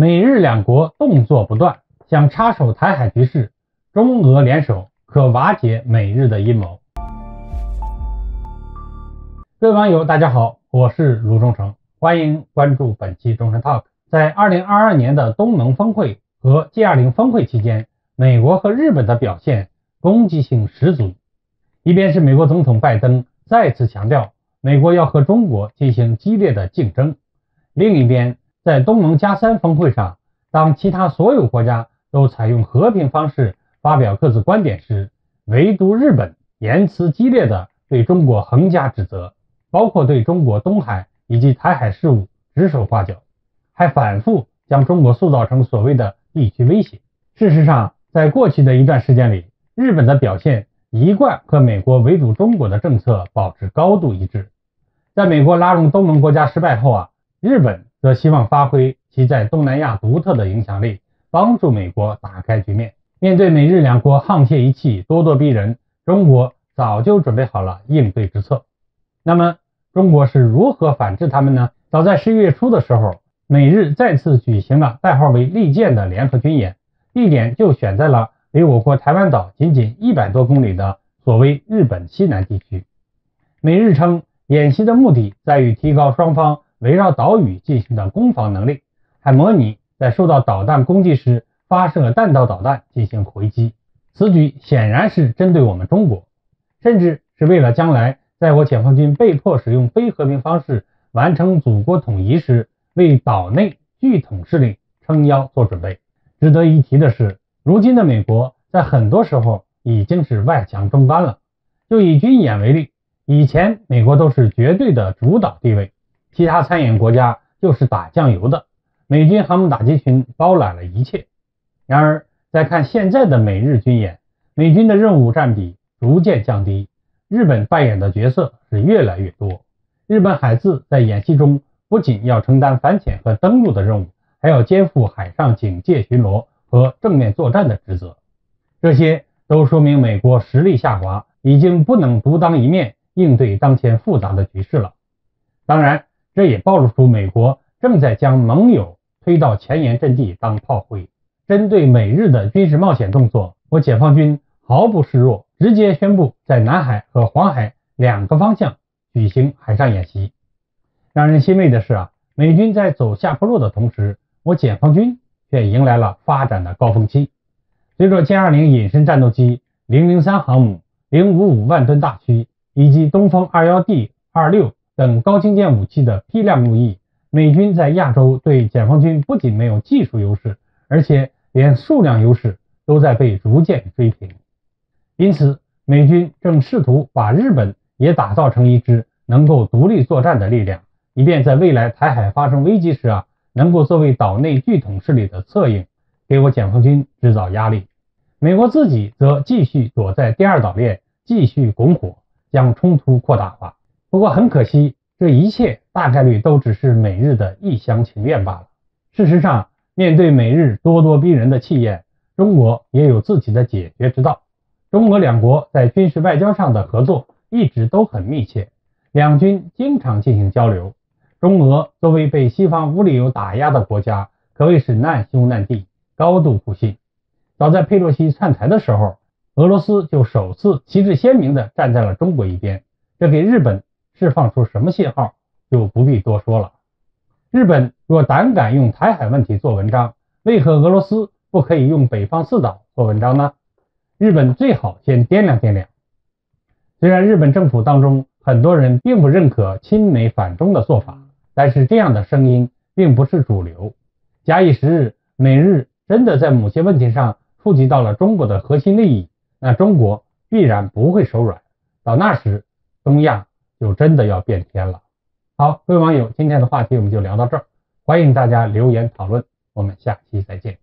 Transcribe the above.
美日两国动作不断，想插手台海局势，中俄联手可瓦解美日的阴谋。各位网友，大家好，我是卢忠诚，欢迎关注本期中诚 Talk。在2022年的东盟峰会和 G20 峰会期间，美国和日本的表现攻击性十足。一边是美国总统拜登再次强调美国要和中国进行激烈的竞争，另一边。在东盟加三峰会上，当其他所有国家都采用和平方式发表各自观点时，唯独日本言辞激烈的对中国横加指责，包括对中国东海以及台海事务指手画脚，还反复将中国塑造成所谓的地区威胁。事实上，在过去的一段时间里，日本的表现一贯和美国围堵中国的政策保持高度一致。在美国拉拢东盟国家失败后啊，日本。则希望发挥其在东南亚独特的影响力，帮助美国打开局面。面对美日两国沆瀣一气、咄咄逼人，中国早就准备好了应对之策。那么，中国是如何反制他们呢？早在十一月初的时候，美日再次举行了代号为“利剑”的联合军演，地点就选在了离我国台湾岛仅仅一百多公里的所谓日本西南地区。美日称，演习的目的在于提高双方。围绕岛屿进行的攻防能力，还模拟在受到导弹攻击时发射弹道导弹进行回击。此举显然是针对我们中国，甚至是为了将来在我解放军被迫使用非和平方式完成祖国统一时，为岛内巨统势力撑腰做准备。值得一提的是，如今的美国在很多时候已经是外强中干了。就以军演为例，以前美国都是绝对的主导地位。其他参演国家就是打酱油的，美军航母打击群包揽了一切。然而，再看现在的美日军演，美军的任务占比逐渐降低，日本扮演的角色是越来越多。日本海自在演习中不仅要承担反潜和登陆的任务，还要肩负海上警戒巡逻和正面作战的职责。这些都说明美国实力下滑，已经不能独当一面应对当前复杂的局势了。当然。这也暴露出美国正在将盟友推到前沿阵地当炮灰。针对美日的军事冒险动作，我解放军毫不示弱，直接宣布在南海和黄海两个方向举行海上演习。让人欣慰的是啊，美军在走下坡路的同时，我解放军却迎来了发展的高峰期。随着歼二零隐身战斗机、零零三航母、零五五万吨大驱以及东风二幺 D 二六。等高精尖武器的批量入役，美军在亚洲对解放军不仅没有技术优势，而且连数量优势都在被逐渐追平。因此，美军正试图把日本也打造成一支能够独立作战的力量，以便在未来台海发生危机时啊，能够作为岛内巨统势力的侧应，给我解放军制造压力。美国自己则继续躲在第二岛链，继续拱火，将冲突扩大化。不过很可惜，这一切大概率都只是美日的一厢情愿罢了。事实上，面对美日咄咄逼人的气焰，中国也有自己的解决之道。中俄两国在军事外交上的合作一直都很密切，两军经常进行交流。中俄作为被西方无理由打压的国家，可谓是难兄难弟，高度互信。早在佩洛西窜台的时候，俄罗斯就首次旗帜鲜明地站在了中国一边，这给日本。释放出什么信号就不必多说了。日本若胆敢用台海问题做文章，为何俄罗斯不可以用北方四岛做文章呢？日本最好先掂量掂量。虽然日本政府当中很多人并不认可亲美反中的做法，但是这样的声音并不是主流。假以时日，美日真的在某些问题上触及到了中国的核心利益，那中国必然不会手软。到那时，东亚。就真的要变天了。好，各位网友，今天的话题我们就聊到这儿，欢迎大家留言讨论，我们下期再见。